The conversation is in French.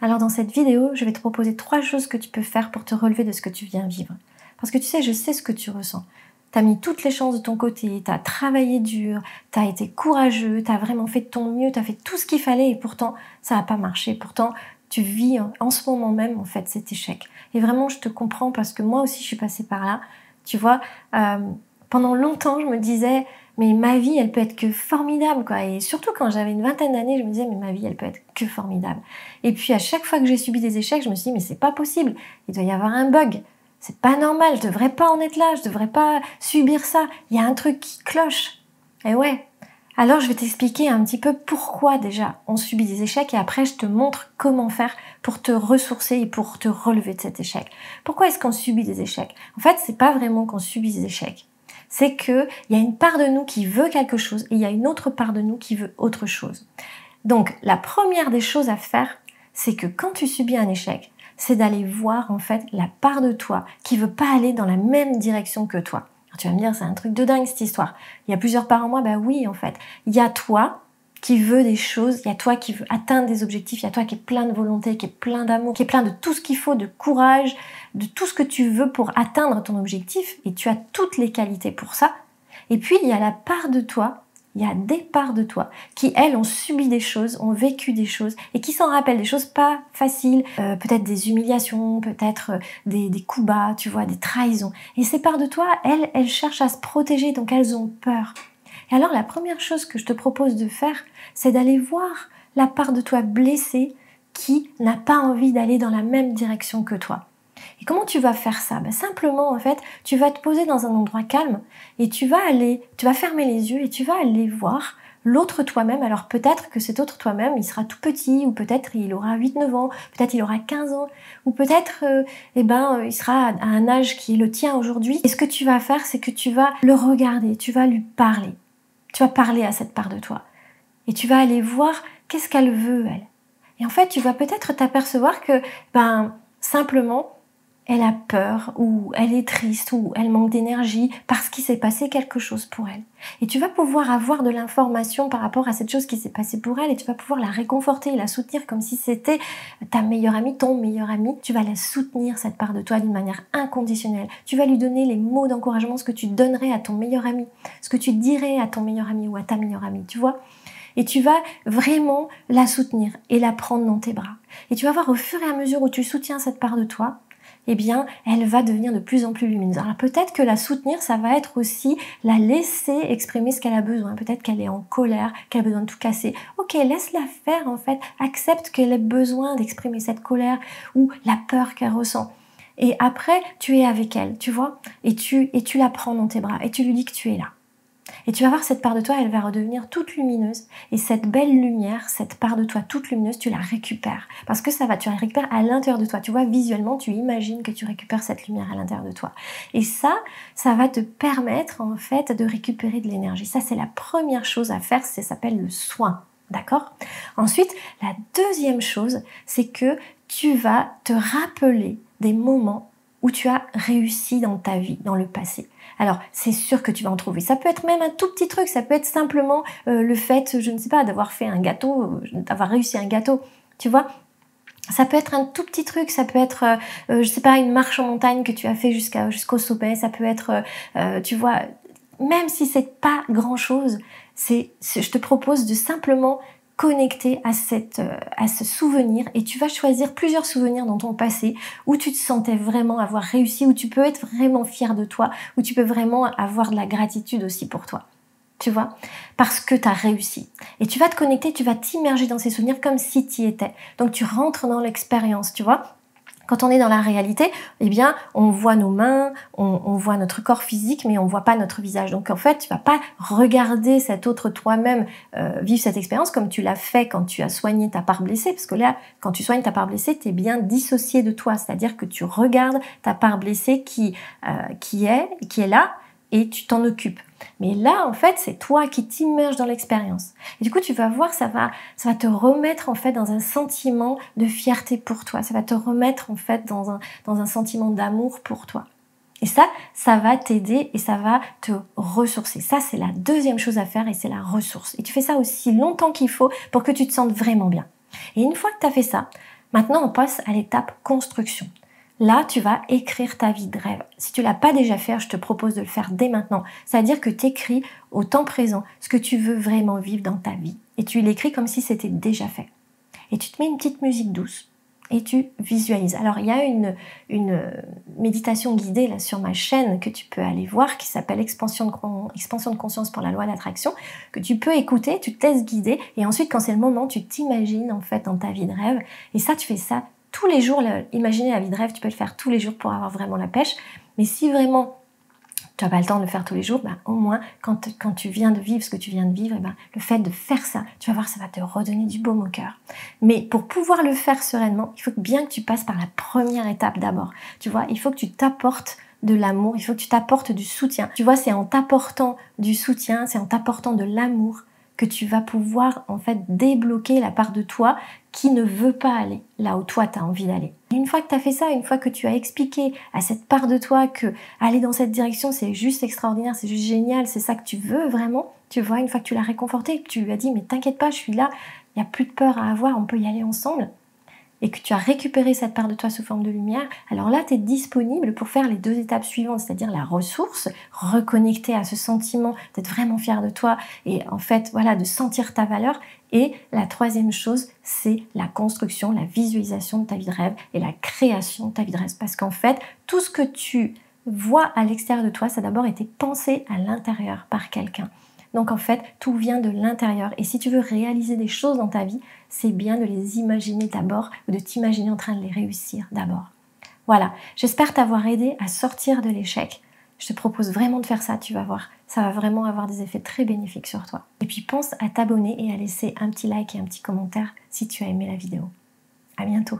Alors dans cette vidéo, je vais te proposer trois choses que tu peux faire pour te relever de ce que tu viens vivre. Parce que tu sais, je sais ce que tu ressens. Tu as mis toutes les chances de ton côté, tu as travaillé dur, tu as été courageux, tu as vraiment fait de ton mieux, tu as fait tout ce qu'il fallait et pourtant ça n'a pas marché. Pourtant, tu vis en ce moment même en fait cet échec. Et vraiment, je te comprends parce que moi aussi je suis passée par là. Tu vois, euh, pendant longtemps, je me disais, mais ma vie, elle peut être que formidable, quoi. Et surtout quand j'avais une vingtaine d'années, je me disais, mais ma vie, elle peut être que formidable. Et puis à chaque fois que j'ai subi des échecs, je me suis dit, mais c'est pas possible. Il doit y avoir un bug. C'est pas normal. Je devrais pas en être là. Je devrais pas subir ça. Il y a un truc qui cloche. Et ouais. Alors je vais t'expliquer un petit peu pourquoi déjà on subit des échecs et après je te montre comment faire pour te ressourcer et pour te relever de cet échec. Pourquoi est-ce qu'on subit des échecs? En fait, c'est pas vraiment qu'on subit des échecs c'est qu'il y a une part de nous qui veut quelque chose et il y a une autre part de nous qui veut autre chose. Donc la première des choses à faire, c'est que quand tu subis un échec, c'est d'aller voir en fait la part de toi qui veut pas aller dans la même direction que toi. tu vas me dire, c'est un truc de dingue cette histoire. Il y a plusieurs parts en moi, bah oui en fait. Il y a toi qui veut des choses, il y a toi qui veut atteindre des objectifs, il y a toi qui est plein de volonté, qui est plein d'amour, qui est plein de tout ce qu'il faut, de courage, de tout ce que tu veux pour atteindre ton objectif, et tu as toutes les qualités pour ça. Et puis il y a la part de toi, il y a des parts de toi qui, elles, ont subi des choses, ont vécu des choses, et qui s'en rappellent des choses pas faciles, euh, peut-être des humiliations, peut-être euh, des, des coups bas, tu vois, des trahisons. Et ces parts de toi, elles, elles cherchent à se protéger, donc elles ont peur. Et alors la première chose que je te propose de faire, c'est d'aller voir la part de toi blessée qui n'a pas envie d'aller dans la même direction que toi. Comment tu vas faire ça ben Simplement, en fait, tu vas te poser dans un endroit calme et tu vas aller, tu vas fermer les yeux et tu vas aller voir l'autre toi-même. Alors peut-être que cet autre toi-même, il sera tout petit, ou peut-être il aura 8-9 ans, peut-être il aura 15 ans, ou peut-être euh, eh ben, il sera à un âge qui est le tien aujourd'hui. Et ce que tu vas faire, c'est que tu vas le regarder, tu vas lui parler. Tu vas parler à cette part de toi. Et tu vas aller voir qu'est-ce qu'elle veut, elle. Et en fait, tu vas peut-être t'apercevoir que, ben, simplement, elle a peur ou elle est triste ou elle manque d'énergie parce qu'il s'est passé quelque chose pour elle. Et tu vas pouvoir avoir de l'information par rapport à cette chose qui s'est passée pour elle et tu vas pouvoir la réconforter et la soutenir comme si c'était ta meilleure amie, ton meilleur ami. Tu vas la soutenir, cette part de toi, d'une manière inconditionnelle. Tu vas lui donner les mots d'encouragement, ce que tu donnerais à ton meilleur ami, ce que tu dirais à ton meilleur ami ou à ta meilleure amie, tu vois et tu vas vraiment la soutenir et la prendre dans tes bras. Et tu vas voir au fur et à mesure où tu soutiens cette part de toi, eh bien, elle va devenir de plus en plus lumineuse. Alors peut-être que la soutenir, ça va être aussi la laisser exprimer ce qu'elle a besoin. Peut-être qu'elle est en colère, qu'elle a besoin de tout casser. Ok, laisse-la faire en fait. Accepte qu'elle ait besoin d'exprimer cette colère ou la peur qu'elle ressent. Et après, tu es avec elle, tu vois, et tu, et tu la prends dans tes bras et tu lui dis que tu es là. Et tu vas voir cette part de toi, elle va redevenir toute lumineuse. Et cette belle lumière, cette part de toi toute lumineuse, tu la récupères. Parce que ça va, tu la récupères à l'intérieur de toi. Tu vois, visuellement, tu imagines que tu récupères cette lumière à l'intérieur de toi. Et ça, ça va te permettre en fait de récupérer de l'énergie. Ça, c'est la première chose à faire, ça s'appelle le soin. D'accord? Ensuite, la deuxième chose, c'est que tu vas te rappeler des moments où tu as réussi dans ta vie, dans le passé. Alors, c'est sûr que tu vas en trouver. Ça peut être même un tout petit truc, ça peut être simplement euh, le fait, je ne sais pas, d'avoir fait un gâteau, euh, d'avoir réussi un gâteau. Tu vois, ça peut être un tout petit truc, ça peut être, euh, je sais pas, une marche en montagne que tu as fait jusqu'à jusqu'au sommet, ça peut être, tu vois, même si c'est pas grand chose, c'est, je te propose de simplement connecter à, cette, euh, à ce souvenir et tu vas choisir plusieurs souvenirs dans ton passé où tu te sentais vraiment avoir réussi, où tu peux être vraiment fier de toi, où tu peux vraiment avoir de la gratitude aussi pour toi. Tu vois? Parce que tu as réussi. Et tu vas te connecter, tu vas t'immerger dans ces souvenirs comme si tu y étais. Donc tu rentres dans l'expérience, tu vois? Quand on est dans la réalité, eh bien, on voit nos mains, on, voit notre corps physique, mais on voit pas notre visage. Donc en fait, tu vas pas regarder cet autre toi-même euh, vivre cette expérience comme tu l'as fait quand tu as soigné ta part blessée, parce que là, quand tu soignes ta part blessée, tu es bien dissocié de toi, c'est-à-dire que tu regardes ta part blessée qui, euh, qui est, qui est là, et tu t'en occupes. Mais là, en fait, c'est toi qui t'immerges dans l'expérience. Et du coup, tu vas voir, ça va, ça va te remettre en fait dans un sentiment de fierté pour toi. Ça va te remettre en fait dans un, dans un sentiment d'amour pour toi. Et ça, ça va t'aider et ça va te ressourcer. Ça, c'est la deuxième chose à faire et c'est la ressource. Et tu fais ça aussi longtemps qu'il faut pour que tu te sentes vraiment bien. Et une fois que tu as fait ça, Maintenant, on passe à l'étape construction. Là, tu vas écrire ta vie de rêve. Si tu l'as pas déjà fait, je te propose de le faire dès maintenant. C'est-à-dire que tu écris au temps présent ce que tu veux vraiment vivre dans ta vie. Et tu l'écris comme si c'était déjà fait. Et tu te mets une petite musique douce et tu visualises. Alors, il y a une, une méditation guidée là sur ma chaîne que tu peux aller voir qui s'appelle expansion de, expansion de conscience pour la loi d'attraction que tu peux écouter, tu te laisses guider et ensuite quand c'est le moment, tu t'imagines en fait dans ta vie de rêve et ça tu fais ça tous les jours. imaginer la vie de rêve, tu peux le faire tous les jours pour avoir vraiment la pêche. Mais si vraiment tu n'as pas le temps de le faire tous les jours, bah, au moins quand, tu viens de vivre ce que tu viens de vivre, et eh ben, le fait de faire ça, tu vas voir, ça va te redonner du baume au cœur. Mais pour pouvoir le faire sereinement, il faut bien que tu passes par la première étape d'abord. Tu vois, il faut que tu t'apportes de l'amour, il faut que tu t'apportes du soutien. Tu vois, c'est en t'apportant du soutien, c'est en t'apportant de l'amour que tu vas pouvoir en fait débloquer la part de toi qui ne veut pas aller là où toi tu as envie d'aller. Une fois que tu as fait ça, une fois que tu as expliqué à cette part de toi que aller dans cette direction c'est juste extraordinaire, c'est juste génial, c'est ça que tu veux vraiment, tu vois, une fois que tu l'as réconforté, que tu lui as dit mais t'inquiète pas, je suis là, il n'y a plus de peur à avoir, on peut y aller ensemble, et que tu as récupéré cette part de toi sous forme de lumière, alors là, tu es disponible pour faire les deux étapes suivantes, c'est-à-dire la ressource, reconnecter à ce sentiment d'être vraiment fier de toi et en fait, voilà, de sentir ta valeur. Et la troisième chose, c'est la construction, la visualisation de ta vie de rêve et la création de ta vie de rêve. Parce qu'en fait, tout ce que tu vois à l'extérieur de toi, ça a d'abord été pensé à l'intérieur par quelqu'un. Donc en fait, tout vient de l'intérieur. Et si tu veux réaliser des choses dans ta vie, c'est bien de les imaginer d'abord ou de t'imaginer en train de les réussir d'abord. Voilà, j'espère t'avoir aidé à sortir de l'échec. Je te propose vraiment de faire ça, tu vas voir. Ça va vraiment avoir des effets très bénéfiques sur toi. Et puis pense à t'abonner et à laisser un petit like et un petit commentaire si tu as aimé la vidéo. À bientôt.